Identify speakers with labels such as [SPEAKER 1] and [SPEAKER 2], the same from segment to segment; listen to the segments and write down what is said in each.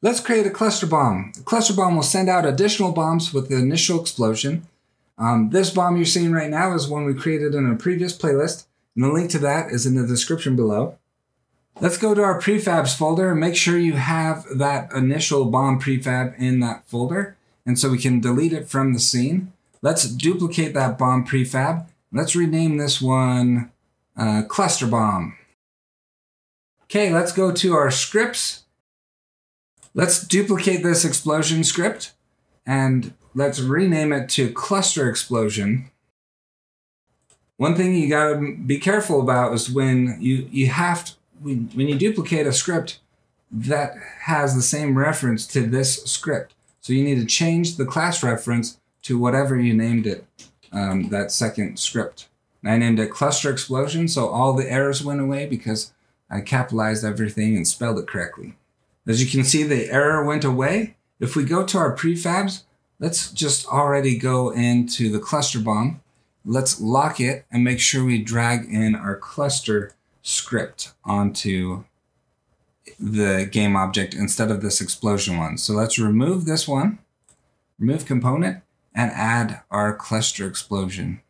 [SPEAKER 1] Let's create a cluster bomb. A cluster bomb will send out additional bombs with the initial explosion. Um, this bomb you're seeing right now is one we created in a previous playlist, and the link to that is in the description below. Let's go to our prefabs folder and make sure you have that initial bomb prefab in that folder. And so we can delete it from the scene. Let's duplicate that bomb prefab. Let's rename this one uh, cluster bomb. Okay, let's go to our scripts. Let's duplicate this explosion script and let's rename it to cluster explosion. One thing you gotta be careful about is when you, you have to, when, when you duplicate a script that has the same reference to this script. So you need to change the class reference to whatever you named it, um, that second script. And I named it cluster explosion, so all the errors went away because I capitalized everything and spelled it correctly. As you can see, the error went away. If we go to our prefabs, let's just already go into the cluster bomb. Let's lock it and make sure we drag in our cluster script onto the game object instead of this explosion one. So let's remove this one, remove component, and add our cluster explosion.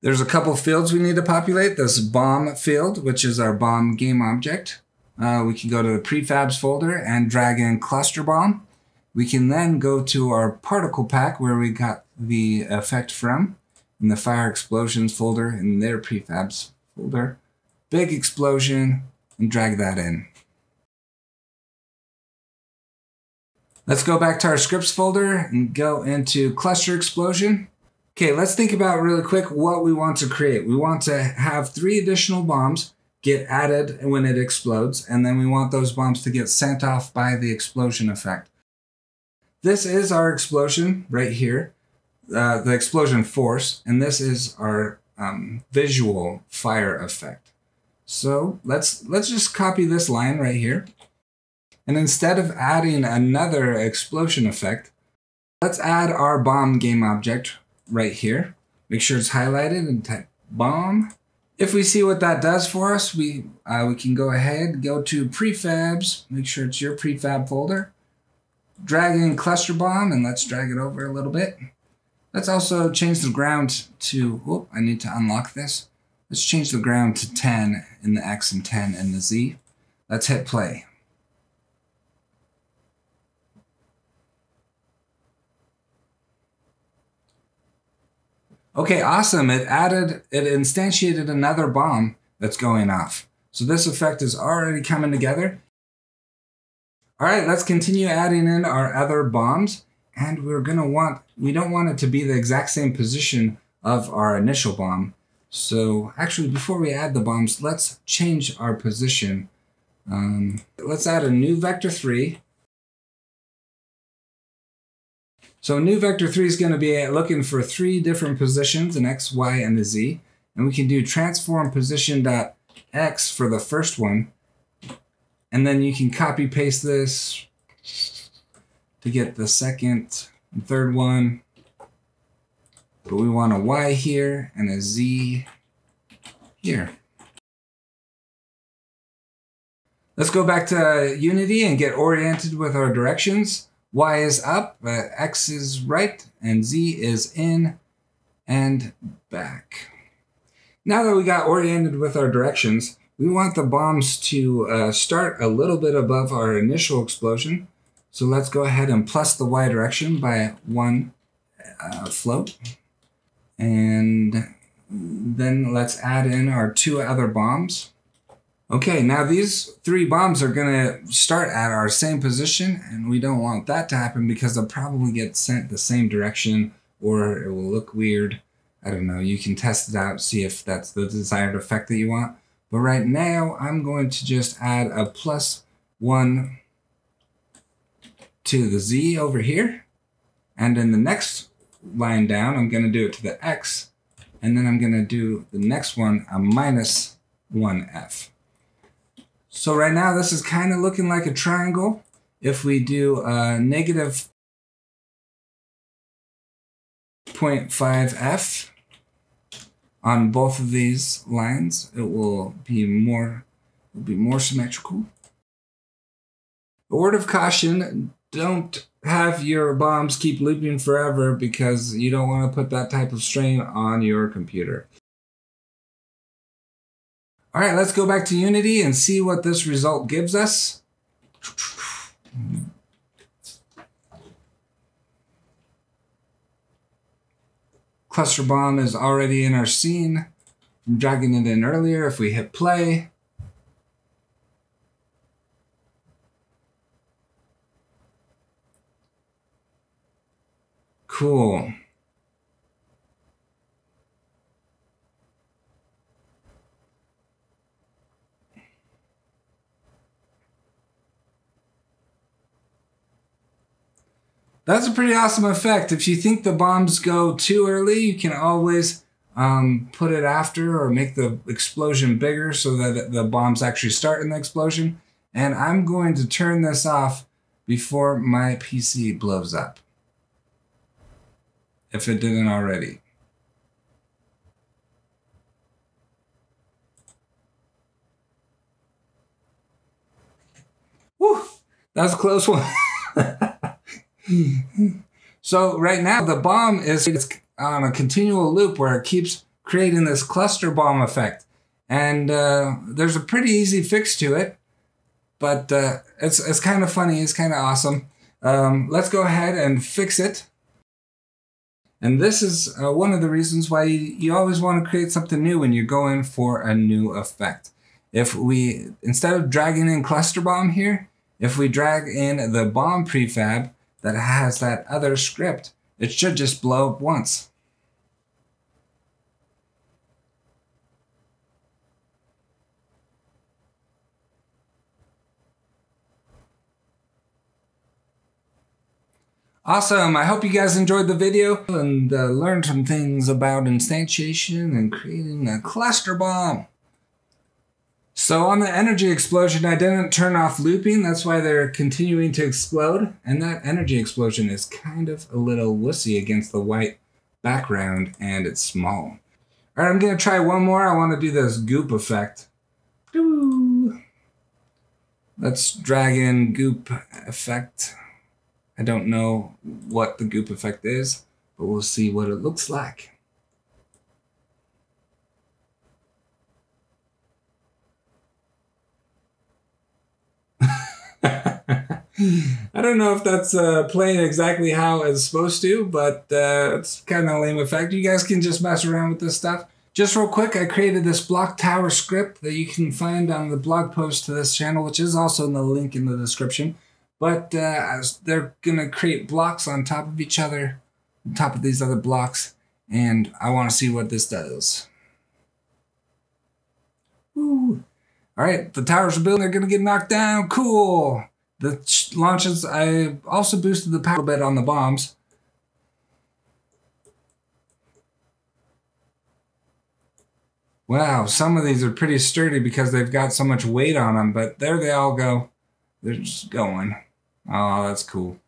[SPEAKER 1] There's a couple fields we need to populate. This bomb field, which is our bomb game object. Uh, we can go to the prefabs folder and drag in cluster bomb. We can then go to our particle pack where we got the effect from in the fire explosions folder in their prefabs folder big explosion, and drag that in. Let's go back to our scripts folder and go into cluster explosion. Okay, let's think about really quick what we want to create. We want to have three additional bombs get added when it explodes, and then we want those bombs to get sent off by the explosion effect. This is our explosion right here, uh, the explosion force, and this is our um, visual fire effect. So let's let's just copy this line right here. And instead of adding another explosion effect, let's add our bomb game object right here. Make sure it's highlighted and type bomb. If we see what that does for us, we, uh, we can go ahead, go to prefabs, make sure it's your prefab folder. Drag in cluster bomb and let's drag it over a little bit. Let's also change the ground to, oh, I need to unlock this. Let's change the ground to 10 in the X and 10 in the Z. Let's hit play. Okay, awesome. It added, it instantiated another bomb that's going off. So this effect is already coming together. All right, let's continue adding in our other bombs. And we're gonna want, we don't want it to be the exact same position of our initial bomb. So actually, before we add the bombs, let's change our position. Um, let's add a new vector 3. So new vector 3 is going to be looking for three different positions, an x, y, and a z. And we can do transform position dot x for the first one. And then you can copy paste this to get the second and third one. But we want a Y here and a Z here. Let's go back to Unity and get oriented with our directions. Y is up, uh, X is right, and Z is in and back. Now that we got oriented with our directions, we want the bombs to uh, start a little bit above our initial explosion. So let's go ahead and plus the Y direction by one uh, float. And then let's add in our two other bombs. Okay, now these three bombs are gonna start at our same position and we don't want that to happen because they'll probably get sent the same direction or it will look weird. I don't know, you can test it out, see if that's the desired effect that you want. But right now, I'm going to just add a plus one to the Z over here. And in the next line down, I'm going to do it to the x, and then I'm going to do the next one a minus 1f. So right now this is kind of looking like a triangle. If we do a negative 0.5f on both of these lines, it will be more, will be more symmetrical. A word of caution don't have your bombs keep looping forever because you don't want to put that type of strain on your computer. All right, let's go back to Unity and see what this result gives us. Cluster bomb is already in our scene. I'm dragging it in earlier. If we hit play, Cool. That's a pretty awesome effect. If you think the bombs go too early, you can always um, put it after or make the explosion bigger so that the bombs actually start in the explosion. And I'm going to turn this off before my PC blows up if it didn't already. Whew, that's a close one. so right now the bomb is it's on a continual loop where it keeps creating this cluster bomb effect. And uh, there's a pretty easy fix to it, but uh, it's, it's kind of funny. It's kind of awesome. Um, let's go ahead and fix it. And this is uh, one of the reasons why you, you always want to create something new when you're going for a new effect. If we, instead of dragging in cluster bomb here, if we drag in the bomb prefab that has that other script, it should just blow up once. Awesome. I hope you guys enjoyed the video and uh, learned some things about instantiation and creating a cluster bomb. So on the energy explosion, I didn't turn off looping. That's why they're continuing to explode. And that energy explosion is kind of a little wussy against the white background and it's small. All right, I'm to try one more. I want to do this goop effect. Let's drag in goop effect. I don't know what the goop effect is, but we'll see what it looks like. I don't know if that's uh, playing exactly how it's supposed to, but uh, it's kind of a lame effect. You guys can just mess around with this stuff. Just real quick, I created this block tower script that you can find on the blog post to this channel, which is also in the link in the description. But uh, they're going to create blocks on top of each other, on top of these other blocks. And I want to see what this does. Ooh. All right, the towers are building. They're going to get knocked down. Cool. The launches, I also boosted the power a bit on the bombs. Wow, some of these are pretty sturdy because they've got so much weight on them, but there they all go. They're just going. Oh, that's cool.